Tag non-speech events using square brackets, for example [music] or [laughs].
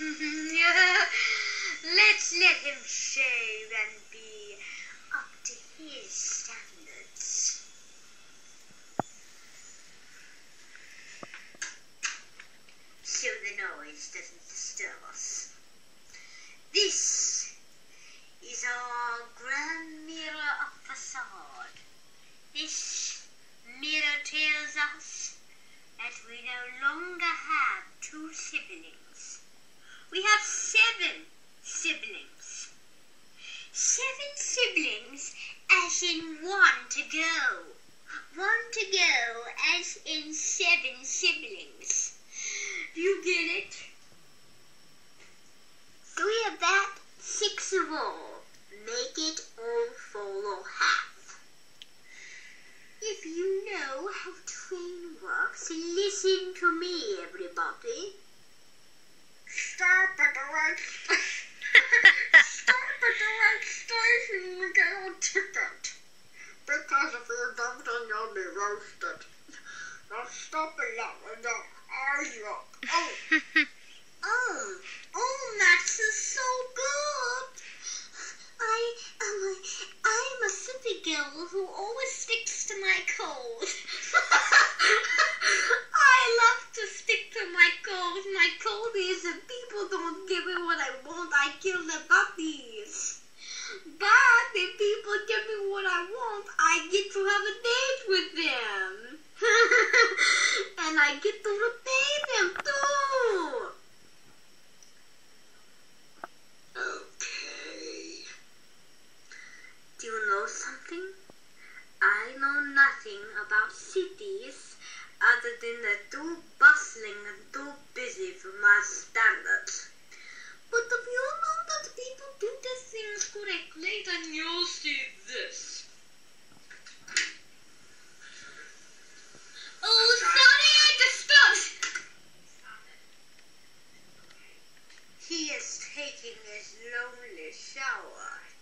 Mm-hmm, Let's let him shave and be up to his standards. So the noise doesn't disturb us. This is our grand mirror of facade. This mirror tells us that we no longer have two siblings. We have seven siblings. Seven siblings as in one to go. One to go as in seven siblings. Do you get it? Three of that, six of all. Make it all follow half. If you know how train works, listen to me, everybody. Stop at the right station. [laughs] Stop at the right station and get a ticket. Because if you don't, then you'll be roasted. Now stop it now and now. Are you? Oh. [laughs] oh. Oh, Max is so good. I am a, I'm a city girl who always sticks to my code. I love to stick to my code. My code is if people don't give me what I want, I kill the puppies. But if people give me what I want, I get to have a date with them. [laughs] and I get to repay them too. Okay. Do you know something? I know nothing about cities other than they're too bustling and too busy for my standards. But if you know taking this lonely shower.